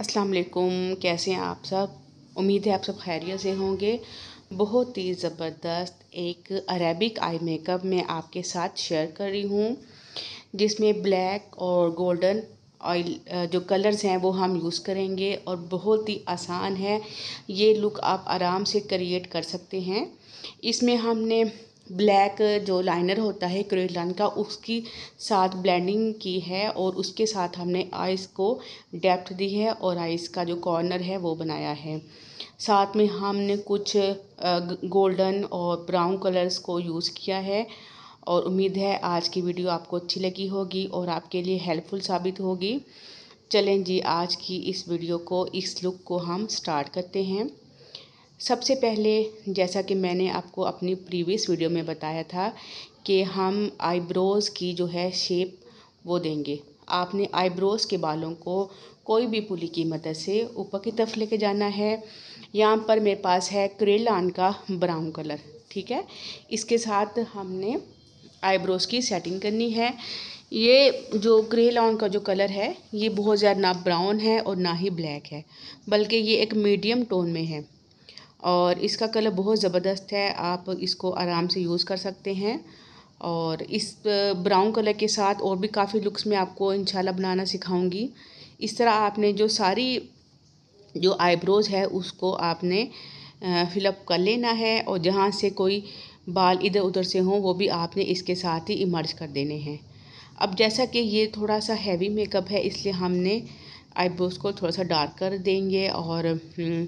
अस्सलाम वालेकुम कैसे हैं आप सब? उम्मीद है आप सब खैरियत से होंगे। बहुत ही ज़बरदस्त एक अरेबिक आई मेकअप मैं आपके साथ शेयर कर रही हूँ, जिसमें ब्लैक और गोल्डन ऑयल जो कलर्स हैं वो हम यूज़ करेंगे और बहुत ही आसान है। ये लुक आप आराम से क्रिएट कर सकते हैं। इसमें हमने ब्लैक जो लाइनर होता है क्रेलान का, उसकी साथ ब्लेंडिंग की है और उसके साथ हमने आइस को डेप्थ दी है और आइस का जो कॉर्नर है वो बनाया है। साथ में हमने कुछ गोल्डन और ब्राउन कलर्स को यूज़ किया है और उम्मीद है आज की वीडियो आपको अच्छी लगी होगी और आपके लिए हेल्पफुल साबित होगी। चलें जी, आज की इस वीडियो को, इस लुक को हम स्टार्ट करते हैं। सबसे पहले जैसा कि मैंने आपको अपनी प्रीवियस वीडियो में बताया था कि हम आईब्रोज़ की जो है शेप वो देंगे। आपने आईब्रोज़ के बालों को कोई भी पुली की मदद से ऊपर की तरफ़ लेके जाना है। यहाँ पर मेरे पास है क्रेलान का ब्राउन कलर, ठीक है? इसके साथ हमने आईब्रोज़ की सेटिंग करनी है। ये जो क्रेलॉन का जो कलर है, ये बहुत ज़्यादा ना ब्राउन है और ना ही ब्लैक है, बल्कि ये एक मीडियम टोन में है। और इसका कलर बहुत ज़बरदस्त है आप इसको आराम से यूज़ कर सकते हैं। और इस ब्राउन कलर के साथ और भी काफ़ी लुक्स में आपको इंशाल्लाह बनाना सिखाऊँगी। इस तरह आपने जो सारी जो आईब्रोज़ है उसको आपने फिलअप कर लेना है और जहाँ से कोई बाल इधर उधर से हों वो भी आपने इसके साथ ही इमर्ज कर देने हैं। अब जैसा कि ये थोड़ा सा हैवी मेकअप है इसलिए हमने आईब्रोज़ को थोड़ा सा डार्क कर देंगे और हम्म,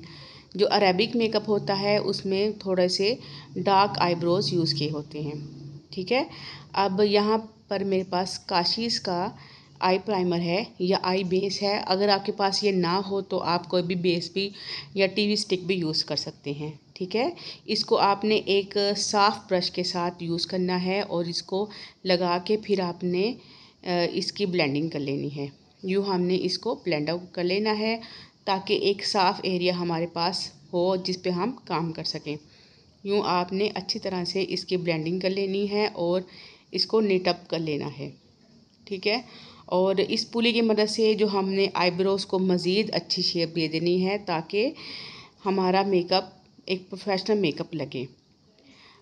जो अरेबिक मेकअप होता है, उसमें थोड़े से डार्क आईब्रोज़ यूज़ किए होते हैं। ठीक है? अब यहाँ पर मेरे पास काशीज़ का आई प्राइमर है या आई बेस है। अगर आपके पास ये ना हो तो आप कोई भी बेस भी या टीवी स्टिक भी यूज़ कर सकते हैं। ठीक है? इसको आपने एक साफ़ ब्रश के साथ यूज़ करना है और इसको लगा के फिर आपने इसकी ब्लेंडिंग कर लेनी है। यूँ हमने इसको ब्लेंड आउट कर लेना है। ताकि एक साफ़ एरिया हमारे पास हो जिस पे हम काम कर सकें। यूँ आपने अच्छी तरह से इसकी ब्लेंडिंग कर लेनी है और इसको नेटअप कर लेना है, ठीक है? और इस पुली की मदद से जो हमने आईब्रोज़ को मज़ीद अच्छी शेप दे देनी है ताकि हमारा मेकअप, एक प्रोफेशनल मेकअप लगे।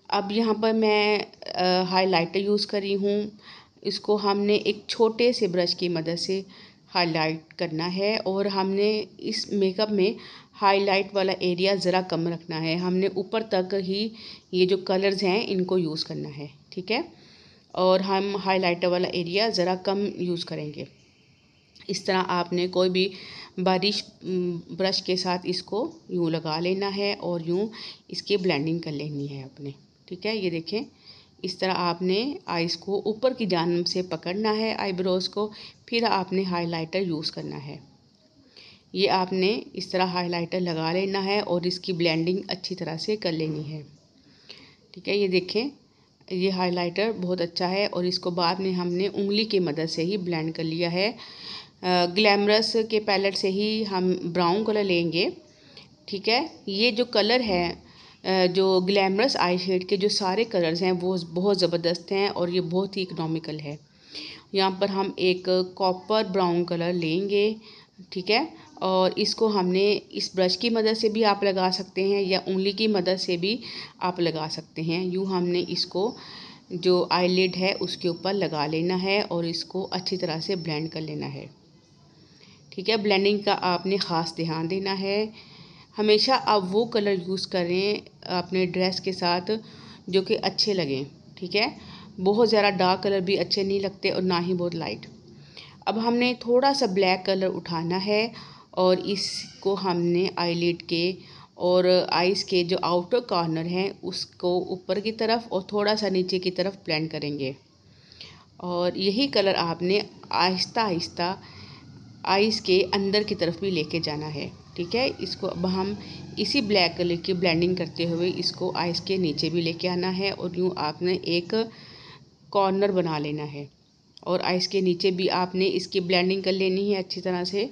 अब यहाँ पर मैं हाइलाइटर यूज़ करी हूँ। इसको हमने एक छोटे से ब्रश की मदद से हाईलाइट करना है और हमने इस मेकअप में हाईलाइट वाला एरिया ज़रा कम रखना है। हमने ऊपर तक ही ये जो कलर्स हैं, इनको यूज़ करना है, ठीक है? और हम हाईलाइटर वाला एरिया ज़रा कम यूज़ करेंगे। इस तरह आपने कोई भी बारिश ब्रश के साथ इसको यूँ लगा लेना है और यूँ इसकी ब्लेंडिंग कर लेनी है आपने ठीक है? ये देखें इस तरह आपने आइस को ऊपर की जानब से पकड़ना है, आईब्रोज़ को, फिर आपने हाइलाइटर यूज़ करना है। ये आपने इस तरह हाइलाइटर लगा लेना है और इसकी ब्लेंडिंग अच्छी तरह से कर लेनी है। ठीक है, ये देखें, ये हाइलाइटर बहुत अच्छा है और इसको बाद में हमने उंगली की मदद से ही ब्लेंड कर लिया है। ग्लैमरस के पैलेट से ही हम ब्राउन कलर लेंगे। ठीक है, ये जो कलर है जो ग्लैमरस आई शेड के जो सारे कलर्स हैं, वो बहुत ज़बरदस्त हैं और ये बहुत ही इकनॉमिकल है। यहाँ पर हम एक कॉपर ब्राउन कलर लेंगे, ठीक है? और इसको हमने इस ब्रश की मदद से भी आप लगा सकते हैं या उंगली की मदद से भी आप लगा सकते हैं। यूँ हमने इसको जो आईलिड है, उसके ऊपर लगा लेना है और इसको अच्छी तरह से ब्लेंड कर लेना है। ठीक है? ब्लेंडिंग का आपने ख़ास ध्यान देना है। हमेशा आप वो कलर यूज़ करें अपने ड्रेस के साथ जो कि अच्छे लगें, ठीक है? बहुत ज़्यादा डार्क कलर भी अच्छे नहीं लगते और ना ही बहुत लाइट अब हमने थोड़ा सा ब्लैक कलर उठाना है और इसको हमने आईलिड के और आइस के जो आउटर कॉर्नर हैं, उसको ऊपर की तरफ़ और थोड़ा सा नीचे की तरफ़ ब्लेंड करेंगे. और यही कलर आपने आहिस्ता आहिस्ता आइस के अंदर की तरफ़ भी लेके जाना है. ठीक है? इसको अब हम इसी ब्लैक कलर की ब्लेंडिंग करते हुए इसको आइस के नीचे भी लेके आना है और यूँ आपने एक कॉर्नर बना लेना है। और आइस के नीचे भी आपने इसकी ब्लेंडिंग कर लेनी है अच्छी तरह से,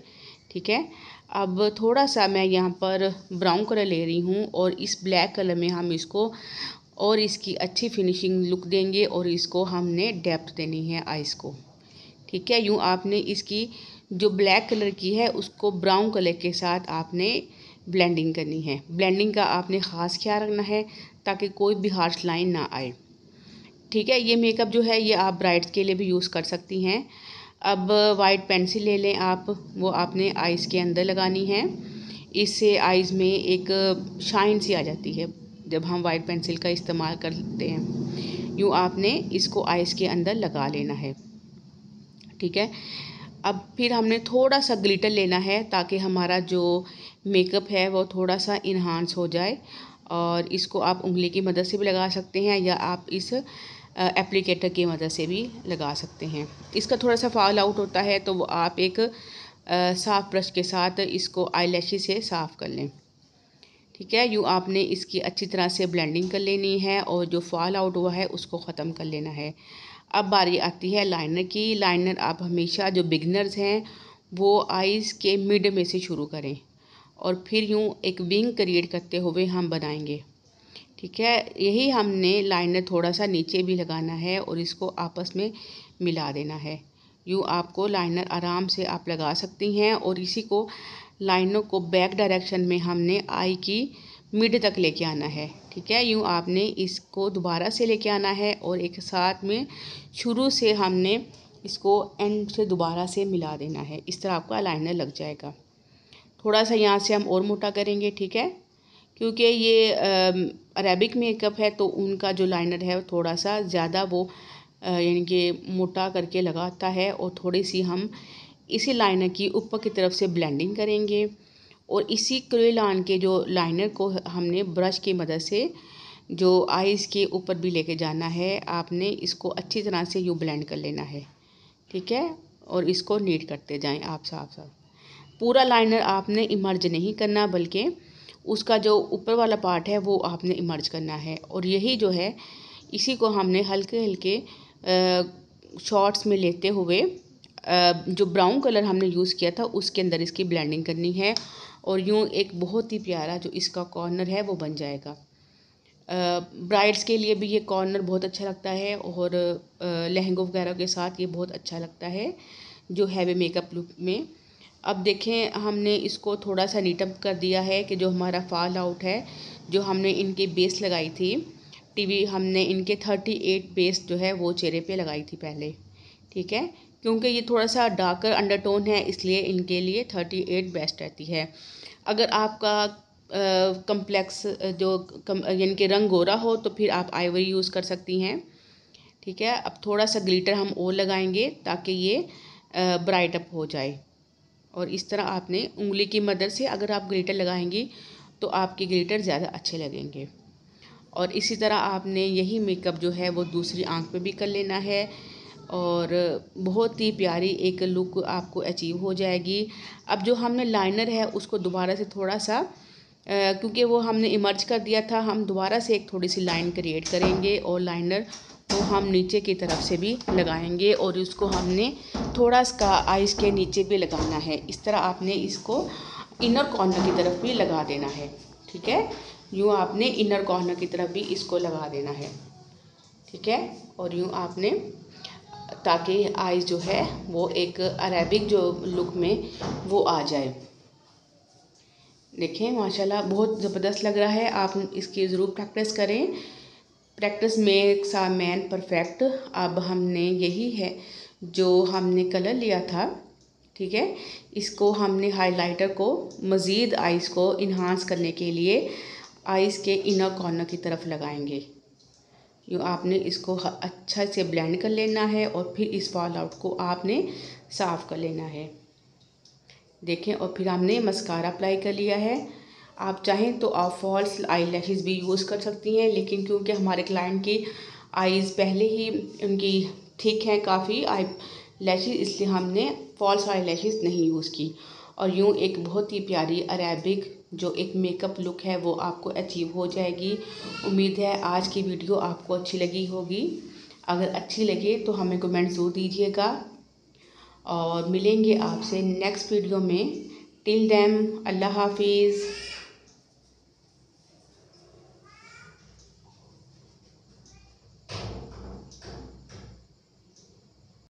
ठीक है? अब थोड़ा सा मैं यहाँ पर ब्राउन कलर ले रही हूँ और इस ब्लैक कलर में हम इसको और इसकी अच्छी फिनिशिंग लुक देंगे और इसको हमने डेप्थ देनी है आइस को, ठीक है? यूँ आपने इसकी जो ब्लैक कलर की है, उसको ब्राउन कलर के साथ आपने ब्लेंडिंग करनी है। ब्लेंडिंग का आपने ख़ास ख्याल रखना है ताकि कोई भी हार्श लाइन ना आए। ठीक है, ये मेकअप जो है, ये आप ब्राइड्स के लिए भी यूज़ कर सकती हैं। अब वाइट पेंसिल ले लें आप, वो आपने आइज़ के अंदर लगानी है। इससे आइज़ में एक शाइन सी आ जाती है जब हम वाइट पेंसिल का इस्तेमाल करते हैं। यूँ आपने इसको आइज़ के अंदर लगा लेना है। ठीक है अब फिर हमने थोड़ा सा ग्लिटर लेना है ताकि हमारा जो मेकअप है वो थोड़ा सा इन्हांस हो जाए। और इसको आप उंगली की मदद से भी लगा सकते हैं या आप इस एप्लीकेटर की मदद से भी लगा सकते हैं। इसका थोड़ा सा फॉल आउट होता है तो आप एक साफ़ ब्रश के साथ इसको आई से साफ़ कर लें। ठीक है? यूँ आपने इसकी अच्छी तरह से ब्लेंडिंग कर लेनी है और जो फॉल आउट हुआ है, उसको ख़त्म कर लेना है। अब बारी आती है लाइनर की। लाइनर आप हमेशा जो बिगनर्स हैं, वो आइज़ के मिड में से शुरू करें और फिर यूँ एक विंग क्रिएट करते हुए हम बनाएँगे। ठीक है? यही हमने लाइनर थोड़ा सा नीचे भी लगाना है और इसको आपस में मिला देना है। यूँ आपको लाइनर आराम से आप लगा सकती हैं और इसी को लाइनों को बैक डायरेक्शन में हमने आई की मिड तक लेके आना है, ठीक है? यूँ आपने इसको दोबारा से लेके आना है और एक साथ में शुरू से हमने इसको एंड से दोबारा से मिला देना है। इस तरह आपका लाइनर लग जाएगा। थोड़ा सा यहाँ से हम और मोटा करेंगे, ठीक है? क्योंकि ये अरेबिक मेकअप है तो उनका जो लाइनर है थोड़ा सा ज़्यादा वो यानी कि मोटा करके लगाता है और थोड़ी सी हम इसी लाइनर की ऊपर की तरफ़ से ब्लेंडिंग करेंगे और इसी क्रेलान के जो लाइनर को हमने ब्रश की मदद से जो आइज़ के ऊपर भी लेके जाना है, आपने इसको अच्छी तरह से यूँ ब्लेंड कर लेना है, ठीक है? और इसको नीट करते जाएँ आप साफ़ साफ़। पूरा लाइनर आपने इमर्ज नहीं करना, बल्कि उसका जो ऊपर वाला पार्ट है वो आपने इमर्ज करना है। और यही जो है, इसी को हमने हल्के हल्के शॉर्ट्स में लेते हुए जो ब्राउन कलर हमने यूज़ किया था, उसके अंदर इसकी ब्लेंडिंग करनी है और यूँ एक बहुत ही प्यारा जो इसका कॉर्नर है, वो बन जाएगा। ब्राइड्स के लिए भी ये कॉर्नर बहुत अच्छा लगता है और लहंगों वगैरह के साथ ये बहुत अच्छा लगता है, जो हैवी मेकअप लुक में। अब देखें, हमने इसको थोड़ा सा नीटअप कर दिया है कि जो हमारा फॉल आउट है, जो हमने इनके बेस लगाई थी टीवी हमने इनके थर्टी एट बेस जो है, वो चेहरे पे लगाई थी पहले, ठीक है? क्योंकि ये थोड़ा सा डार्कर अंडरटोन है, इसलिए इनके लिए थर्टी एट बेस्ट रहती है। अगर आपका कम्प्लेक्स जो कम, यानी कि रंग गोरा हो तो फिर आप आईवरी यूज़ कर सकती हैं। ठीक है? अब थोड़ा सा ग्लिटर हम और लगाएँगे ताकि ये ब्राइट अप हो जाए। और इस तरह आपने उंगली की मदद से अगर आप ग्लिटर लगाएँगी तो आपके ग्लिटर ज़्यादा अच्छे लगेंगे। और इसी तरह आपने यही मेकअप जो है, वो दूसरी आँख पे भी कर लेना है। और बहुत ही प्यारी एक लुक आपको अचीव हो जाएगी। अब जो हमने लाइनर है, उसको दोबारा से थोड़ा सा क्योंकि वो हमने इमर्ज कर दिया था, हम दोबारा से एक थोड़ी सी लाइन क्रिएट करेंगे और लाइनर को हम नीचे की तरफ़ से भी लगाएँगे और उसको हमने थोड़ा सा आइस के नीचे भी लगाना है। इस तरह आपने इसको इनर कॉर्नर की तरफ़ भी लगा देना है, ठीक है? यूँ आपने इनर कॉर्नर की तरफ़ भी इसको लगा देना है, ठीक है? और यूँ आपने ताकि आइज़ जो है, वो एक अरेबिक जो लुक में वो आ जाए। देखें माशाल्लाह बहुत ज़बरदस्त लग रहा है। आप इसकी ज़रूर प्रैक्टिस करें। Practice makes a man perfect अब हमने यही है जो हमने कलर लिया था, ठीक है? इसको हमने हाइलाइटर को, मज़ीद आइज़ को इन्हांस करने के लिए आइज़ के इनर कॉर्नर की तरफ़ लगाएँगे। यूँ आपने इसको अच्छा से ब्लेंड कर लेना है और फिर इस फॉल आउट को आपने साफ़ कर लेना है। देखें, और फिर हमने मस्कारा अप्लाई कर लिया है। आप चाहें तो आप फॉल्स आई भी यूज़ कर सकती हैं, लेकिन क्योंकि हमारे क्लाइंट की आईज़ पहले ही उनकी ठीक हैं काफ़ी आई लैशेज़ इसलिए हमने फॉल्स आई नहीं यूज़ की। और यूँ एक बहुत ही प्यारी अरेबिक जो एक मेकअप लुक है, वो आपको अचीव हो जाएगी। उम्मीद है आज की वीडियो आपको अच्छी लगी होगी। अगर अच्छी लगे तो हमें कमेंट ज़रूर दीजिएगा। और मिलेंगे आपसे नेक्स्ट वीडियो में। टिल देम अल्लाह हाफिज़।